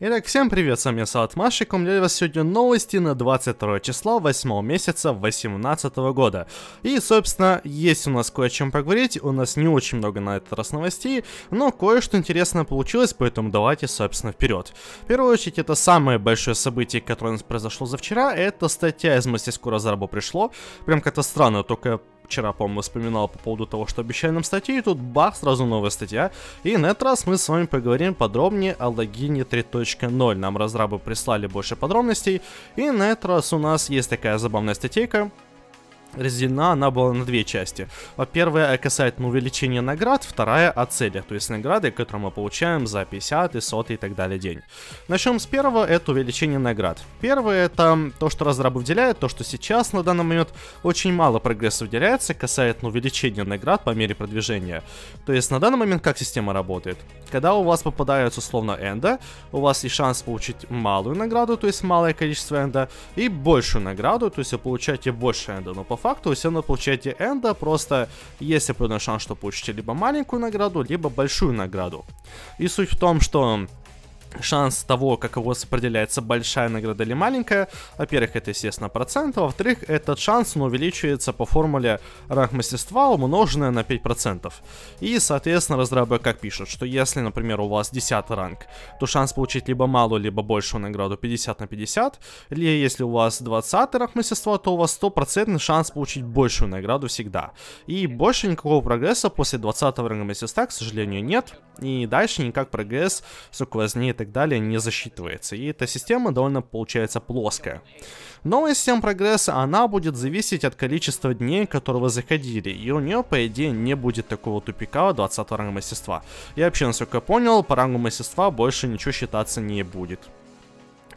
Итак, всем привет, с вами Салат Машик, у меня для вас сегодня новости на 22 число 8 месяца 2018 года. И, собственно, есть у нас кое о чем поговорить, у нас не очень много на этот раз новостей, но кое-что интересное получилось, поэтому давайте, собственно, вперед. В первую очередь, это самое большое событие, которое у нас произошло за вчера, это статья из мастерской разраба пришло, прям как-то странно, только вчера, по-моему, вспоминал по поводу того, что обещали нам статьи, и тут бах, сразу новая статья. И на этот раз мы с вами поговорим подробнее о логине 3.0. Нам разрабы прислали больше подробностей, и на этот раз у нас есть такая забавная статейка, разделена она была на две части. Первая касательно увеличения наград, вторая о цели, то есть награды, которые мы получаем за 50, 100 и так далее день. Начнем с первого, это увеличение наград. Первое это то, что разрабы выделяют, то, что сейчас на данный момент очень мало прогресса выделяется касательно увеличения наград по мере продвижения. То есть на данный момент как система работает? Когда у вас попадается условно энда, у вас есть шанс получить малую награду, то есть малое количество энда, и большую награду, то есть вы получаете больше энда, но по факту все равно получаете энда, просто есть определенный шанс, что получите либо маленькую награду, либо большую награду. И суть в том, что шанс того, как у вас большая награда или маленькая, во-первых, это, естественно, процент, а во-вторых, этот шанс он увеличивается по формуле ранг мастерства, умноженное на 5%. И, соответственно, разрабы как пишут, что если, например, у вас 10 ранг, то шанс получить либо малую, либо большую награду 50 на 50, или если у вас 20 ранг мастерства, то у вас 100% шанс получить большую награду всегда. И больше никакого прогресса после 20 ранга мастерства, к сожалению, нет, и дальше никак прогресс, сквозни и так далее не засчитывается. И эта система довольно получается плоская. Новая система прогресса, она будет зависеть от количества дней, которые вы заходили. И у нее, по идее, не будет такого тупика 20 ранга мастерства. Я вообще, насколько я понял, по рангу мастерства больше ничего считаться не будет.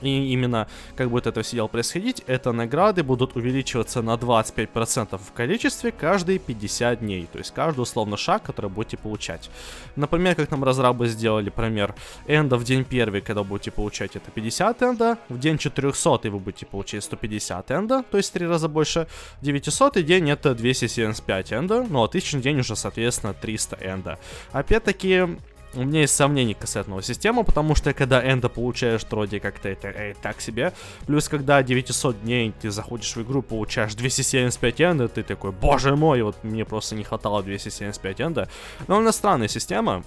И именно как будет это все дело происходить, это награды будут увеличиваться на 25% в количестве каждые 50 дней. То есть каждый условно шаг, который будете получать. Например, как нам разрабы сделали пример энда в день первый, когда будете получать это 50 энда, в день 400 вы будете получать 150 энда, то есть 3 раза больше, 900 день это 275 энда, ну а 1000 день уже соответственно 300 энда. Опять-таки у меня есть сомнения касательно системы, потому что когда энда получаешь, то вроде как-то это э, так себе. Плюс, когда 900 дней ты заходишь в игру, получаешь 275 энда, ты такой, боже мой, вот мне просто не хватало 275 энда. Но она странная система.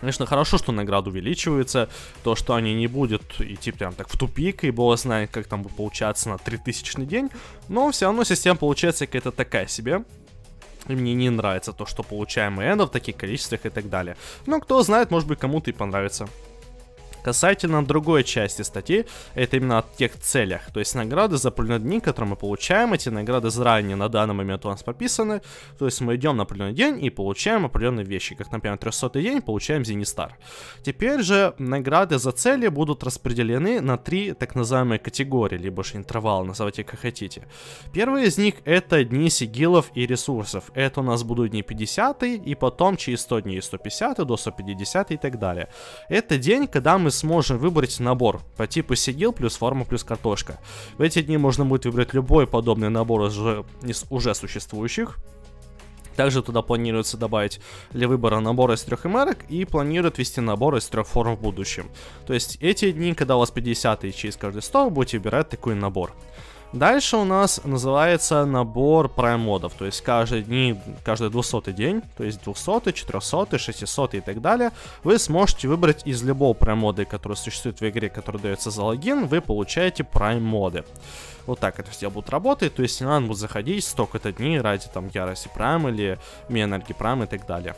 Конечно, хорошо, что награды увеличиваются, то, что они не будут идти прям так в тупик, и бог знает, как там будет получаться на 3000 день, но все равно система получается какая-то такая себе. И мне не нравится то, что получаем эндов в таких количествах и так далее. Но кто знает, может быть кому-то и понравится. Касательно другой части статьи, это именно о тех целях. То есть награды за определенные дни, которые мы получаем, эти награды заранее на данный момент у нас подписаны. То есть мы идем на определенный день и получаем определенные вещи. Как, например, 300 день получаем Зенистар. Теперь же награды за цели будут распределены на три так называемые категории, либо же интервалы, называйте как хотите. Первый из них это дни сигилов и ресурсов. Это у нас будут дни 50 и потом через 100 дней 150 до 150 и так далее. Это день, когда мы сможем выбрать набор по типу сигил плюс форма плюс картошка. В эти дни можно будет выбрать любой подобный набор из уже, из уже существующих. Также туда планируется добавить для выбора набора из трех эмерок и планируют ввести набор из трех форм в будущем. То есть эти дни, когда у вас 50 и через каждый 100, вы будете выбирать такой набор. Дальше у нас называется набор прайм модов, то есть каждый дни, каждый 200 день, то есть 200, 400, 600 и так далее, вы сможете выбрать из любого прайм мода, который существует в игре, который дается за логин, вы получаете прайм моды. Вот так это все будет работать, то есть не надо будет заходить столько-то дней ради там ярости прайм или ми энергии прайм и так далее.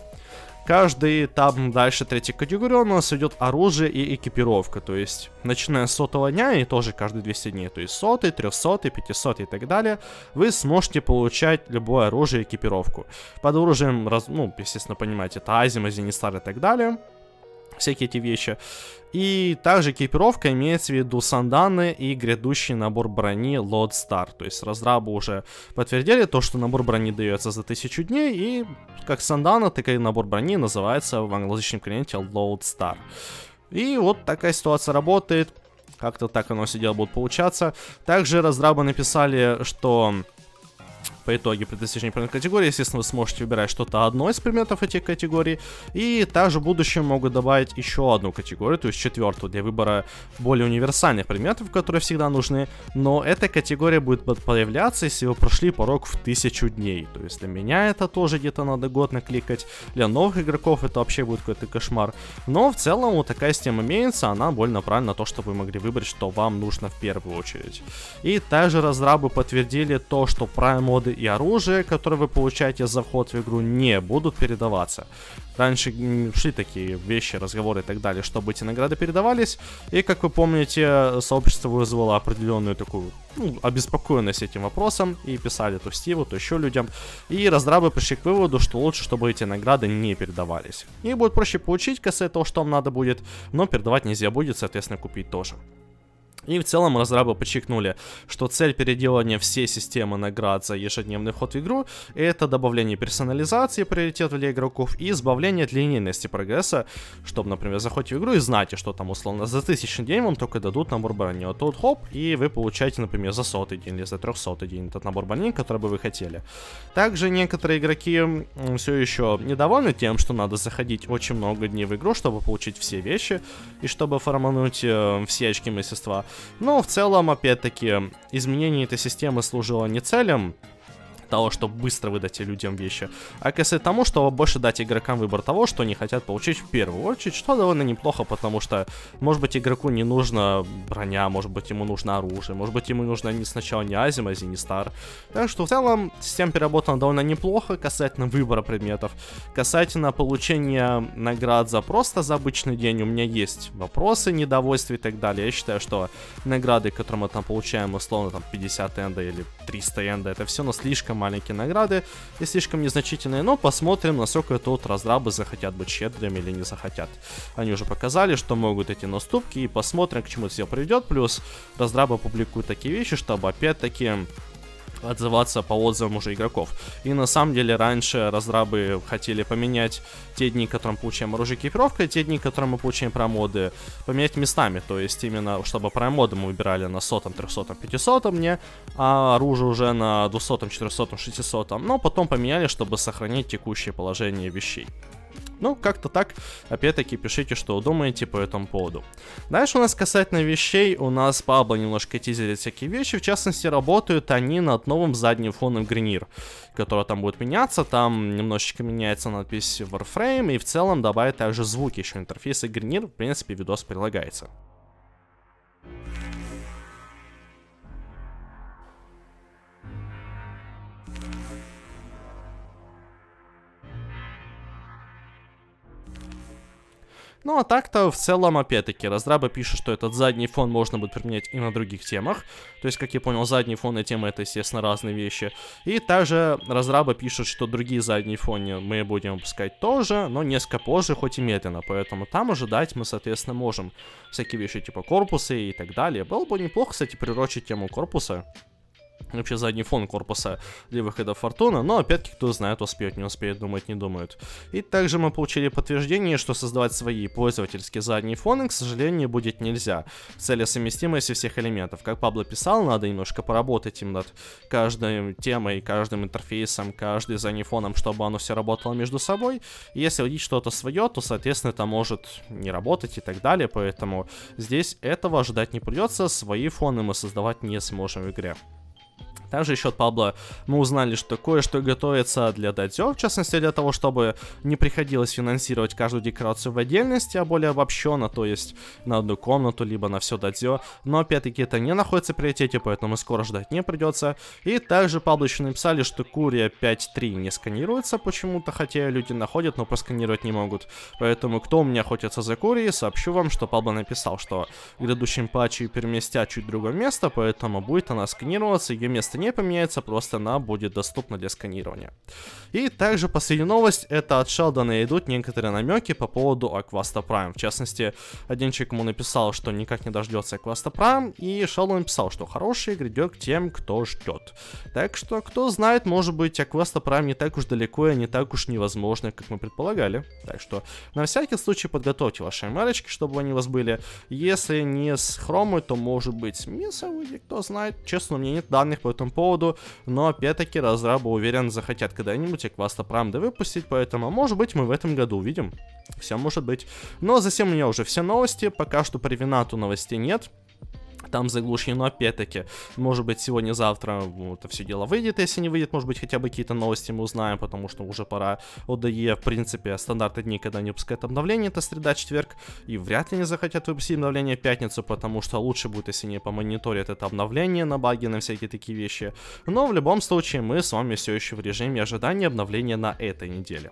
Каждый там дальше третьей категории у нас идет оружие и экипировка, то есть начиная с сотого дня и тоже каждые 200 дней, то есть сотый, 300, 500 и так далее, вы сможете получать любое оружие и экипировку. Под оружием, ну, естественно, понимаете, это Азима, Зенистар и так далее всякие эти вещи. И также экипировка имеется в виду санданы и грядущий набор брони Lord Star. То есть разрабы уже подтвердили то, что набор брони дается за тысячу дней, и как сандана, так и набор брони называется в англоязычном клиенте Lord Star. И вот такая ситуация работает. Как-то так оно все дело будет получаться. Также разрабы написали, что по итоге при достижении предметной категории, естественно, вы сможете выбирать что-то одно из предметов этих категорий. И также в будущем могут добавить еще одну категорию, то есть четвертую, для выбора более универсальных предметов, которые всегда нужны. Но эта категория будет появляться, если вы прошли порог в тысячу дней. То есть для меня это тоже где-то надо год накликать. Для новых игроков это вообще будет какой-то кошмар. Но в целом вот такая система имеется, она больно направлена на то, чтобы вы могли выбрать, что вам нужно в первую очередь. И также разрабы подтвердили то, что прайм моды и оружие, которое вы получаете за вход в игру, не будут передаваться. Раньше шли такие вещи, разговоры и так далее, чтобы эти награды передавались. И, как вы помните, сообщество вызвало определенную такую ну, обеспокоенность этим вопросом. И писали то Стиву, то еще людям. И разрабы пришли к выводу, что лучше, чтобы эти награды не передавались. И будет проще получить кассе того, что вам надо будет. Но передавать нельзя будет, соответственно, купить тоже. И в целом разрабы подчеркнули, что цель переделания всей системы наград за ежедневный вход в игру это добавление персонализации приоритетов для игроков и избавление от линейности прогресса, чтобы, например, заходите в игру и знаете, что там условно за тысячный день вам только дадут набор брони. Вот тут хоп, и вы получаете, например, за сотый день или за трехсотый день этот набор брони, который бы вы хотели. Также некоторые игроки все еще недовольны тем, что надо заходить очень много дней в игру, чтобы получить все вещи и чтобы формануть э, все очки мастерства. Но в целом, опять-таки, изменение этой системы служило не целям, того, чтобы быстро выдать людям вещи, а к тому, чтобы больше дать игрокам выбор того, что они хотят получить в первую очередь, что довольно неплохо, потому что, может быть, игроку не нужна броня, может быть, ему нужно оружие, может быть, ему нужно не сначала не Азимази, не Стар. Так что, в целом, система переработана довольно неплохо касательно выбора предметов. Касательно получения наград за просто за обычный день, у меня есть вопросы, недовольства и так далее. Я считаю, что награды, которые мы там получаем, условно, там, 50 энда или 300 энда, это все, но слишком маленькие награды и слишком незначительные, но посмотрим, насколько тут разрабы захотят быть щедрыми или не захотят. Они уже показали, что могут идти на ступки, и посмотрим, к чему все приведет. Плюс разрабы публикуют такие вещи, чтобы опять-таки отзываться по отзывам уже игроков. И на самом деле раньше разрабы хотели поменять те дни, которые мы получаем оружие экипировка, и те дни, которые мы получаем промоды, поменять местами. То есть именно, чтобы промоды мы выбирали на сотом, трехсотом, пятисотом дне, а оружие уже на двухсотом, четырехсотом, шестисотом. Но потом поменяли, чтобы сохранить текущее положение вещей. Ну, как-то так. Опять-таки, пишите, что думаете по этому поводу. Дальше у нас касательно вещей. У нас Пабло немножко тизерит всякие вещи. В частности, работают они над новым задним фоном Гринир, который там будет меняться. Там немножечко меняется надпись Warframe. И в целом добавит также звуки еще интерфейса Гринир. В принципе, видос прилагается. Ну а так-то в целом, опять-таки, разрабы пишут, что этот задний фон можно будет применять и на других темах. То есть, как я понял, задний фон и тема это, естественно, разные вещи. И также разрабы пишут, что другие задние фоны мы будем выпускать тоже, но несколько позже, хоть и медленно. Поэтому там ожидать мы, соответственно, можем всякие вещи типа корпуса и так далее. Было бы неплохо, кстати, прирочить тему корпуса вообще задний фон корпуса для выхода Фортуна, но опять-таки кто знает, успеет, не успеет, думать, не думают. И также мы получили подтверждение, что создавать свои пользовательские задние фоны, к сожалению, будет нельзя. В цели совместимости всех элементов. Как Пабло писал, надо немножко поработать им над каждой темой, каждым интерфейсом, каждым задним фоном, чтобы оно все работало между собой. И если вводить что-то свое, то, соответственно, это может не работать и так далее, поэтому здесь этого ожидать не придется, свои фоны мы создавать не сможем в игре. Также еще от Пабло мы узнали, что кое-что готовится для Дадзё, в частности для того, чтобы не приходилось финансировать каждую декорацию в отдельности, а более обобщенно, то есть на одну комнату, либо на все Дадзё. Но опять-таки это не находится в приоритете, поэтому скоро ждать не придется. И также Пабло еще написали, что Курия 5.3 не сканируется почему-то, хотя люди находят, но просканировать не могут. Поэтому кто у меня охотится за Курией, сообщу вам, что Пабло написал, что в грядущем патче переместят чуть другое место, поэтому будет она сканироваться, ее место не поменяется, просто она будет доступна для сканирования. И также последняя новость, это от Шелдона идут некоторые намеки по поводу Акваста Prime. В частности, один человек ему написал, что никак не дождется Акваста Prime, и Шелдон написал, что хороший грядет к тем, кто ждет. Так что, кто знает, может быть, Акваста Prime не так уж далеко и не так уж невозможно, как мы предполагали. Так что, на всякий случай, подготовьте ваши марочки, чтобы они у вас были. Если не с Хромой, то может быть с Мисовой, кто знает. Честно, у меня нет данных по этому поводу, но опять-таки разрабы, уверен, захотят когда-нибудь Экваста Prime выпустить, поэтому, может быть, мы в этом году увидим. Все может быть. Но затем у меня уже все новости, пока что про Винату новостей нет там заглушено, опять-таки, может быть, сегодня-завтра это все дело выйдет, если не выйдет, может быть, хотя бы какие-то новости мы узнаем, потому что уже пора ODE, в принципе, стандарты дней, когда не выпускают обновление, это среда, четверг, и вряд ли не захотят выпустить обновление в пятницу, потому что лучше будет, если не помониторят это обновление на баги, на всякие такие вещи, но в любом случае мы с вами все еще в режиме ожидания обновления на этой неделе.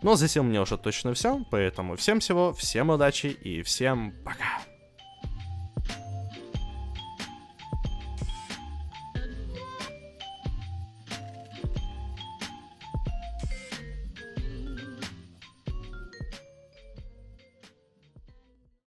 Но затем у меня уже точно все, поэтому всем всего, всем удачи и всем пока!